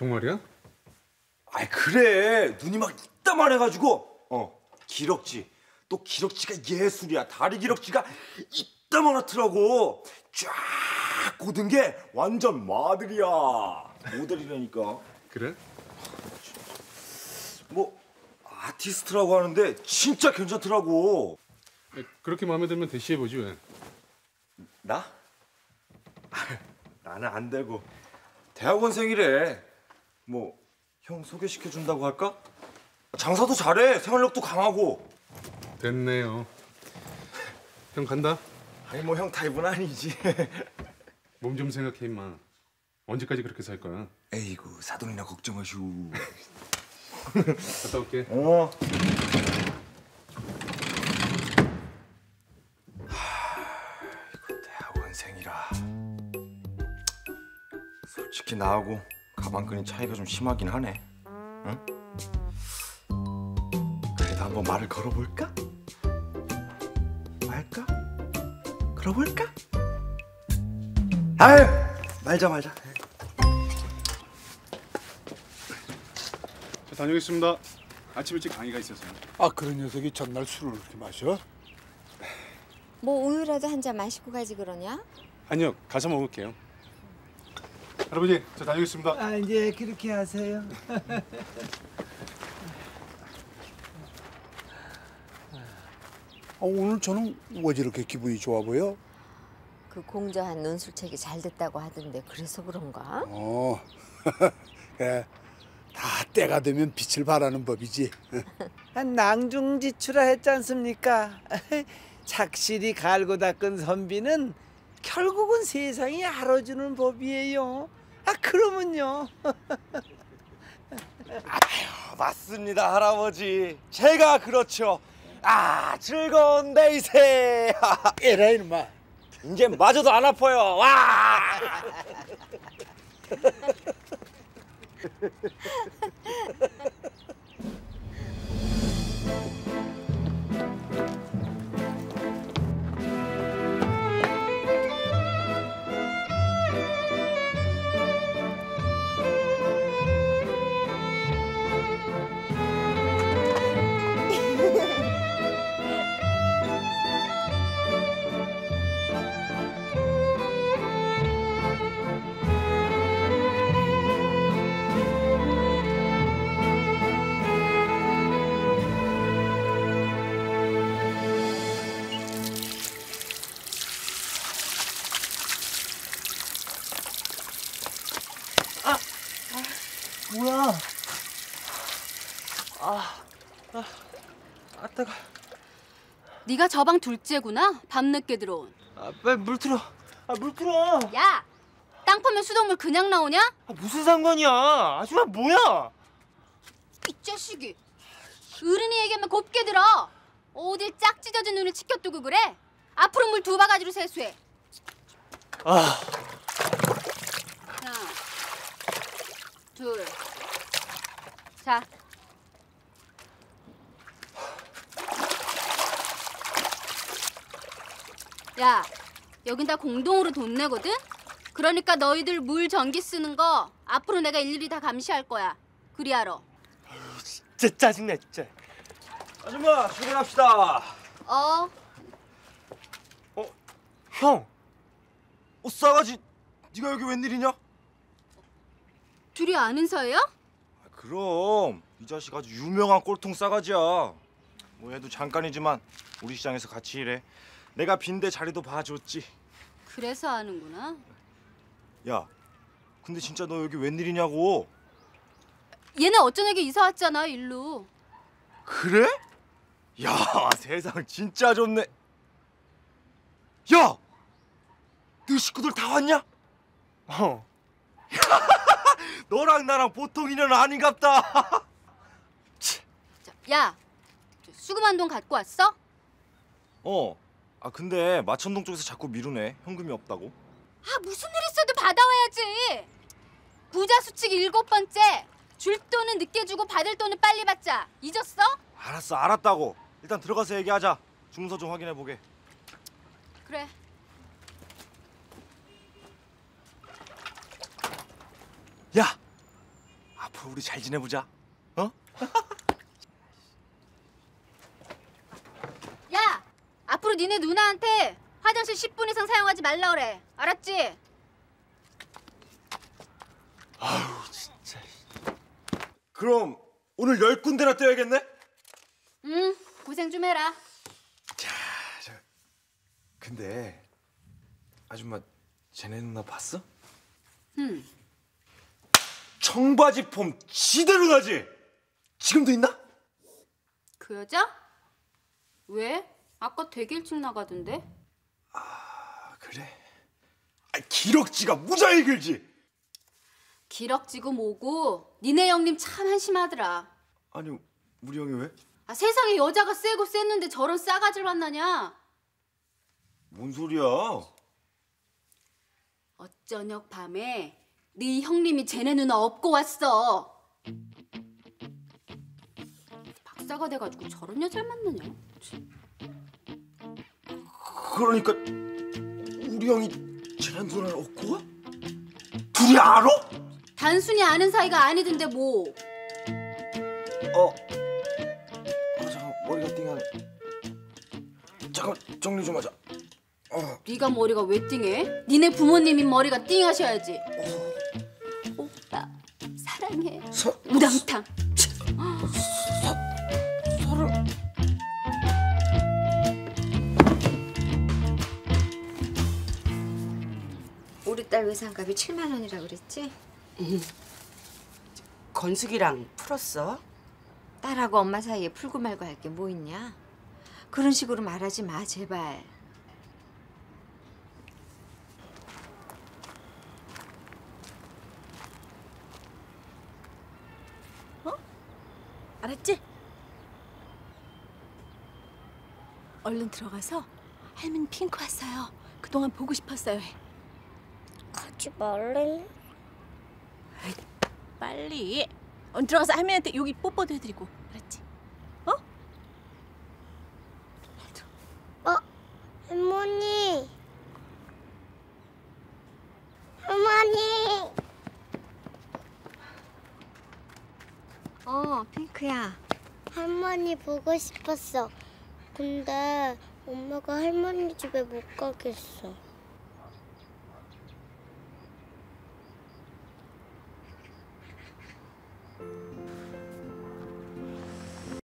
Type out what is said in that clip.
정말이야? 아이 그래. 눈이 막 이따만 해가지고. 어 기럭지. 또 기럭지가 예술이야. 다리 기럭지가 이따만하더라고. 쫙 고든 게 완전 마들이야. 모델이라니까. 그래? 뭐 아티스트라고 하는데 진짜 괜찮더라고. 그렇게 마음에 들면 대시해 보지 왜? 나? 나는 안 되고. 대학원생이래 뭐 형 소개시켜 준다고 할까? 장사도 잘해 생활력도 강하고 됐네요. 형 간다. 아니 뭐 형 타입은 아니지 몸 좀 생각해 임마. 언제까지 그렇게 살 거야? 에이구 사돈이나 걱정하슈 갔다 올게. 어 이거 대학원생이라 솔직히 나하고 가방끈이 차이가 좀 심하긴 하네 응? 그래도 한번 말을 걸어볼까? 말까? 걸어볼까? 아유 말자 말자 저 다녀오겠습니다. 아침 일찍 강의가 있어서요. 아 그런 녀석이 전날 술을 그렇게 마셔? 뭐 우유라도 한 잔 마시고 가지 그러냐? 아니요, 가서 먹을게요. 할아버지, 저 다녀오겠습니다. 아 이제 그렇게 하세요. 아, 오늘 저는 왜 저렇게 기분이 좋아 보여? 그 공저한 논술책이 잘 됐다고 하던데 그래서 그런가? 어, 그래. 다 때가 되면 빛을 발하는 법이지. 아, 낭중지추라 했지 않습니까? 착실히 갈고 닦은 선비는 결국은 세상이 알아주는 법이에요. 아 그러면요. 맞습니다 할아버지. 제가 그렇죠. 아 즐거운 데이세 에라 이놈아. 이제 마저도 안 아파요. 와 뭐야? 네가 저 방 둘째구나. 밤늦게 들어온. 아, 빨리 물 틀어. 아, 물 틀어. 야, 땅 파면 수돗물 그냥 나오냐? 아, 무슨 상관이야? 아줌마 뭐야? 이 자식이. 어른이 얘기하면 곱게 들어. 어딜 짝 찢어진 눈을 치켜두고 그래? 앞으로 물 두 바가지로 세수해. 아, 하나, 둘. 자, 야, 여긴 다 공동으로 돈 내거든? 그러니까 너희들 물 전기 쓰는 거 앞으로 내가 일일이 다 감시할 거야. 그리 알아. 진짜 짜증나 진짜. 아줌마 출근합시다 어, 형, 어 싸가지 네가 여기 웬일이냐? 둘이 아는 사이야? 아, 그럼 이 자식 아주 유명한 꼴통 싸가지야 뭐 얘도 잠깐이지만 우리 시장에서 같이 일해 내가 빈대 자리도 봐줬지 그래서 아는구나. 야 근데 진짜 너 여기 웬일이냐고 얘네 어쩌냐게 이사 왔잖아, 일로. 그래? 야 세상 진짜 좋네 야! 너 식구들 다 왔냐? 어. 너랑 나랑 보통 인연 아닌갑다 자, 야, 저 수금한 돈 갖고 왔어? 어. 아 근데 마천동 쪽에서 자꾸 미루네. 현금이 없다고. 아 무슨 일 있어도 받아와야지. 부자 수칙 일곱 번째. 줄 돈은 늦게 주고 받을 돈은 빨리 받자. 잊었어? 알았어, 알았다고. 일단 들어가서 얘기하자. 주문서 좀 확인해 보게. 그래. 야, 앞으로 우리 잘 지내보자. 어? 야, 앞으로 니네 누나한테 화장실 10분 이상 사용하지 말라 그래. 알았지? 그럼 오늘 열 군데나 떼야겠네? 응, 고생 좀 해라. 근데 아줌마 쟤네 누나 봤어? 응. 청바지 폼 지대로 나지? 지금도 있나? 그 여자? 왜? 아까 되게 일찍 나가던데? 아 그래? 아, 기럭지가 무지하게 길지? 기럭지고 뭐고 니네 형님 참 한심하더라. 아니 우리 형이 왜? 아 세상에 여자가 세고 셌는데 저런 싸가지를 만나냐? 뭔 소리야? 어쩌녁 밤에 네 형님이 쟤네 누나 업고 왔어. 박사가 돼가지고 저런 여자를 만나냐? 그러니까 우리 형이 쟤네 누나를 얻고 와? 둘이 알아? 단순히 아는 사이가 아니던데 뭐. 어. 아 잠깐 머리가 띵하네. 잠깐 정리 좀 하자. 어. 네가 머리가 왜 띵해? 니네 부모님이 머리가 띵하셔야지. 오 서로 우리 딸 외상값이 7만 원이라 그랬지? 건숙이랑 풀었어? 딸하고 엄마 사이에 풀고 말고 할 게 뭐 있냐? 그런 식으로 말하지 마 제발. 알았지? 얼른 들어가서 할머니 핑크 왔어요. 그동안 보고 싶었어요. 해. 가지 말래. 빨리. 얼른 들어가서 할머니한테 여기 뽀뽀도 해드리고. 알았지? 어, 할머니. 할머니. 어 핑크야. 할머니 보고 싶었어. 근데 엄마가 할머니 집에 못 가겠어.